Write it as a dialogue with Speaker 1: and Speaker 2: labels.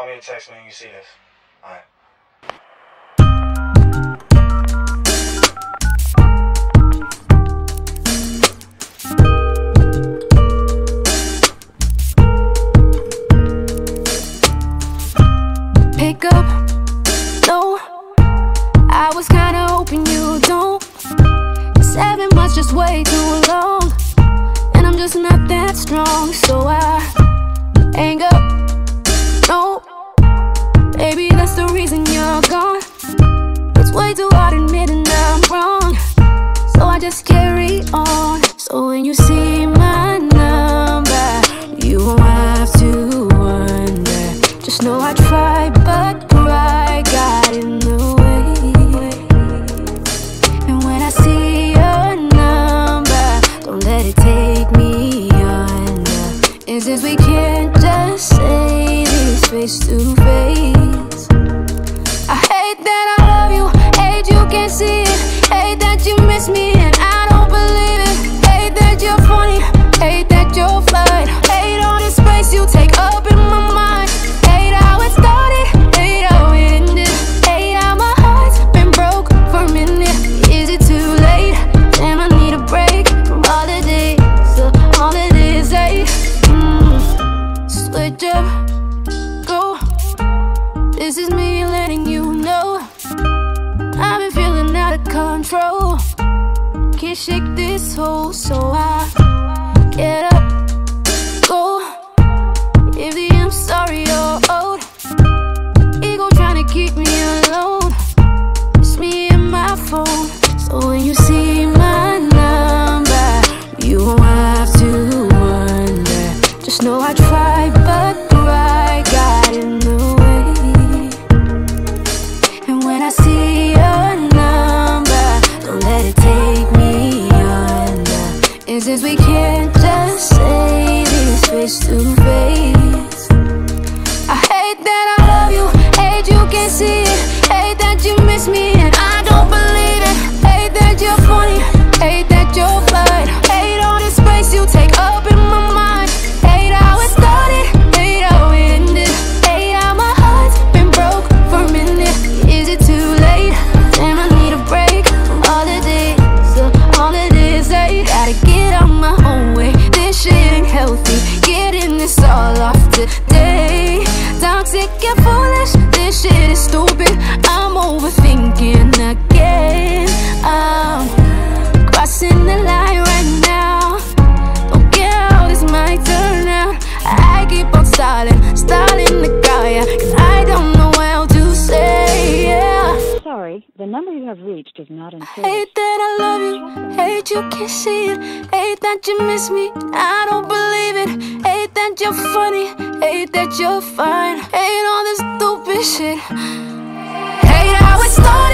Speaker 1: Call me or text me when you see this. Alright.
Speaker 2: Pick up, no. I was kinda hoping you don't. Seven months just way too long. And I'm just not that strong, so I hang up, just carry on. So when you see my number, you won't have to wonder. Just know I tried, but pride got in the way. And when I see your number, don't let it take me under. And since we can't just say this face to shake this hold, so I get up, Since we can't just say this face to face, I hate that I love you, hate you can't see it, hate that you miss me The
Speaker 3: number you have reached is not in.
Speaker 2: Hate that I love you, hate you can't see it, hate that you miss me, I don't believe it, hate that you're funny, hate that you're fine, hate all this stupid shit, hate how it started,